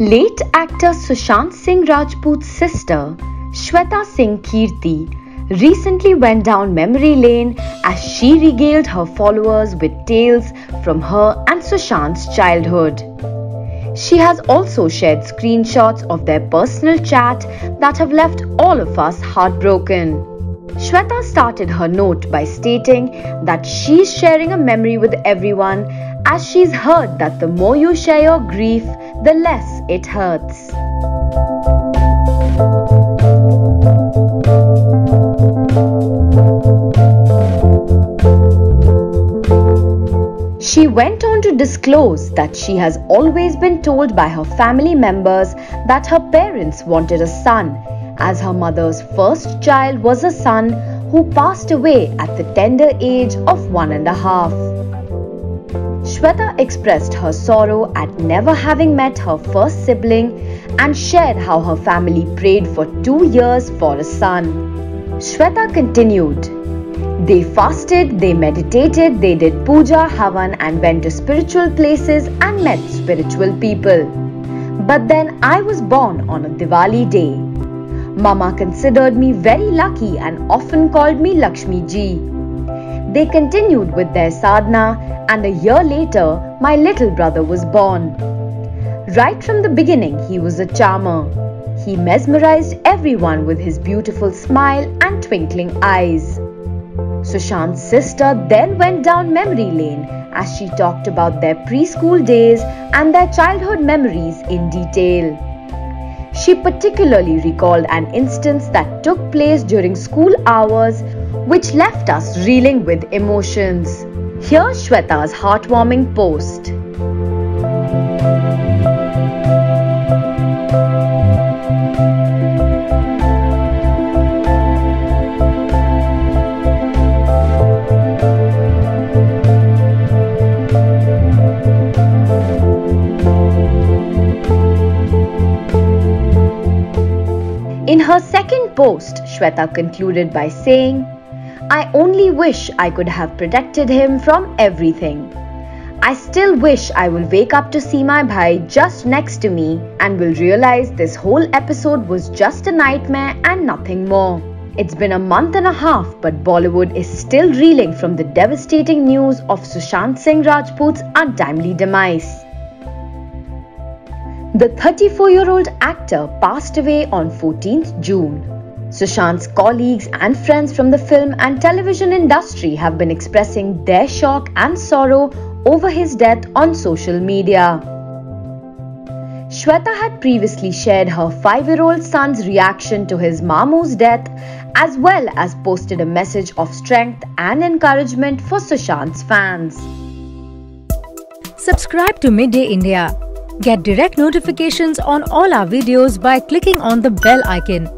Late actor Sushant Singh Rajput's sister, Shweta Singh Kirti, recently went down memory lane as she regaled her followers with tales from her and Sushant's childhood. She has also shared screenshots of their personal chat that have left all of us heartbroken. Shweta started her note by stating that she's sharing a memory with everyone as she's heard that the more you share your grief, the less it hurts. She went on to disclose that she has always been told by her family members that her parents wanted a son, as her mother's first child was a son who passed away at the tender age of one and a half. Shweta expressed her sorrow at never having met her first sibling and shared how her family prayed for two years for a son. Shweta continued. They fasted, they meditated, they did puja, havan, and went to spiritual places and met spiritual people. But then I was born on a Diwali day. Mama considered me very lucky and often called me Lakshmi Ji. They continued with their sadhana, and a year later, my little brother was born. Right from the beginning, he was a charmer. He mesmerized everyone with his beautiful smile and twinkling eyes. Sushant's sister then went down memory lane as she talked about their preschool days and their childhood memories in detail. She particularly recalled an instance that took place during school hours which left us reeling with emotions. Here's Shweta's heartwarming post. In her second post, Shweta concluded by saying, I only wish I could have protected him from everything. I still wish I will wake up to see my bhai just next to me and will realize this whole episode was just a nightmare and nothing more. It's been a month and a half, but Bollywood is still reeling from the devastating news of Sushant Singh Rajput's untimely demise. The 34 year old actor passed away on 14th June. Sushant's colleagues and friends from the film and television industry have been expressing their shock and sorrow over his death on social media. Shweta had previously shared her 5 year old son's reaction to his Mamu's death as well as posted a message of strength and encouragement for Sushant's fans. Subscribe to Midday India. Get direct notifications on all our videos by clicking on the bell icon.